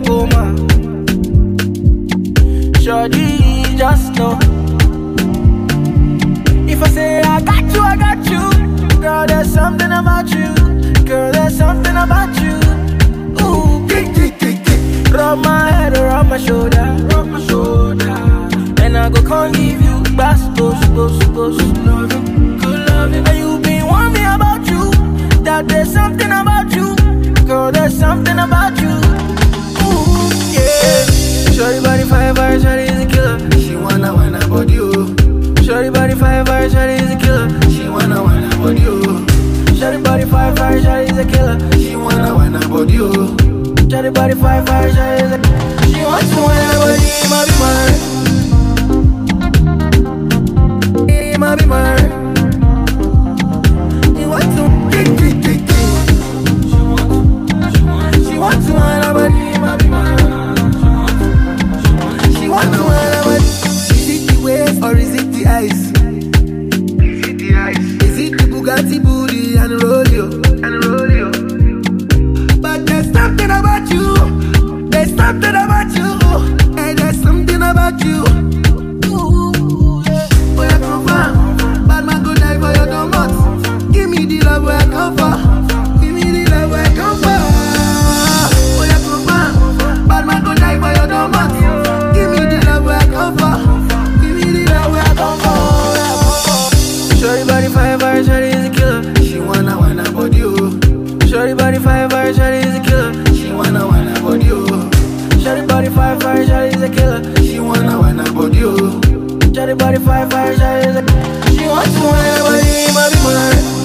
coma. Shorty, just know. My shoulder, rub my shoulder. And I go can't leave you. Bass, goes, goes, goes. Loving, good loving. And you been warn me about you. That there's something about you. Girl, there's something about you. Ooh, yeah. Shorty body fire, fire, shorty is a killer. She wanna wanna body oh. Shorty body fire, fire, shorty is a killer. She wanna wanna body oh. Shorty body fire, fire, shorty is a killer. She wanna wanna body oh. Shorty body fire, fire, shorty might be mine. You want to She wants to win everybody, might be mine. She wants to win everybody. Is it the waist or is it the ice? Is it the ice? Is it the Bugatti booty and rodeo? And rodeo. But there's something about you. There's something about fire, by share is a kill? She wanna wanna body. Should be body fire, shorty is a killer. Body oh. Shorty body fire, fire. She wanna wanna body oh. Shorty body fire,